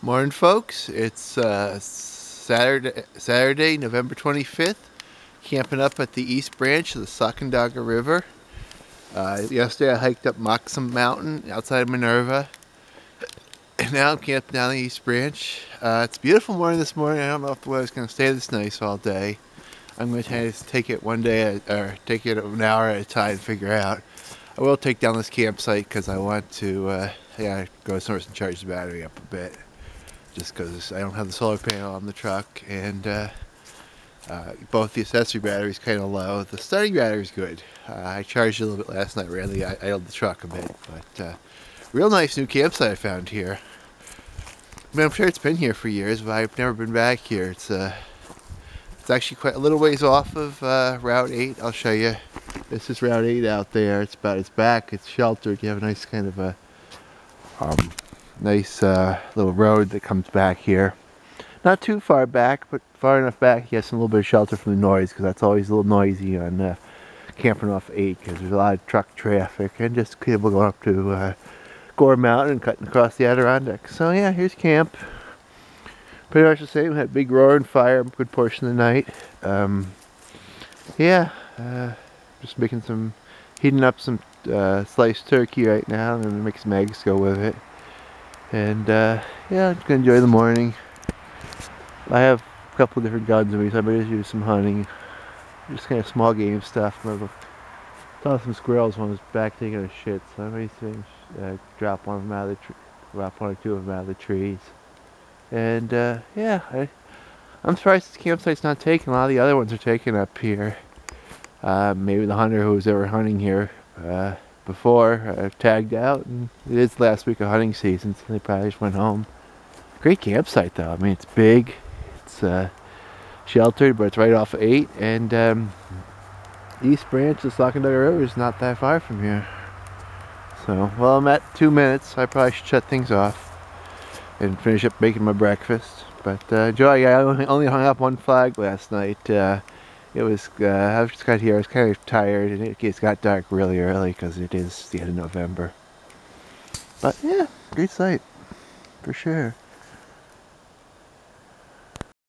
Morning, folks. It's uh, Saturday, Saturday, November 25th. Camping up at the East Branch of the Sacandaga River. Uh, yesterday, I hiked up Moxham Mountain outside of Minerva. And now I'm camping down the East Branch. Uh, it's a beautiful morning this morning. I don't know if the weather's going to stay this nice all day. I'm going to take it one day, at, or take it an hour at a time and figure out. I will take down this campsite because I want to, uh, yeah, go somewhere and charge the battery up a bit just because I don't have the solar panel on the truck and uh, uh, both the accessory battery is kind of low. The starting battery is good. Uh, I charged a little bit last night, really. I idled the truck a bit, but uh, real nice new campsite I found here. I mean, I'm sure it's been here for years, but I've never been back here. It's uh, it's actually quite a little ways off of uh, Route 8. I'll show you. This is Route 8 out there. It's about its back. It's sheltered. You have a nice kind of a um, nice uh, little road that comes back here. Not too far back, but far enough back you have some little bit of shelter from the noise because that's always a little noisy on uh, camping off 8 because there's a lot of truck traffic and just people going up to uh, Gore Mountain and cutting across the Adirondack. So yeah, here's camp. Pretty much the same. Had a big roaring fire a good portion of the night. Um, yeah, uh, just making some, heating up some uh, sliced turkey right now and make some eggs go with it. And uh, yeah, just gonna enjoy the morning. I have a couple different guns with me, so I might just use some hunting. Just kind of small game stuff. I saw some squirrels when I was back taking a shit, so I might uh, drop one of them out of the tree, drop one or two of them out of the trees. And uh, yeah, I, I'm surprised this campsite's not taken. A lot of the other ones are taken up here. Uh, maybe the hunter who was ever hunting here uh, before uh, tagged out and it is the last week of hunting season so they probably just went home. Great campsite though. I mean it's big it's uh, sheltered but it's right off 8 and um, East Branch of Sacandaga River is not that far from here. So well I'm at two minutes. I probably should shut things off and finish up making my breakfast. But uh, enjoy I only hung up one flag last night uh, it was, uh, I just got here, I was kind of tired and it, it got dark really early because it is the end of November. But yeah, great sight, for sure.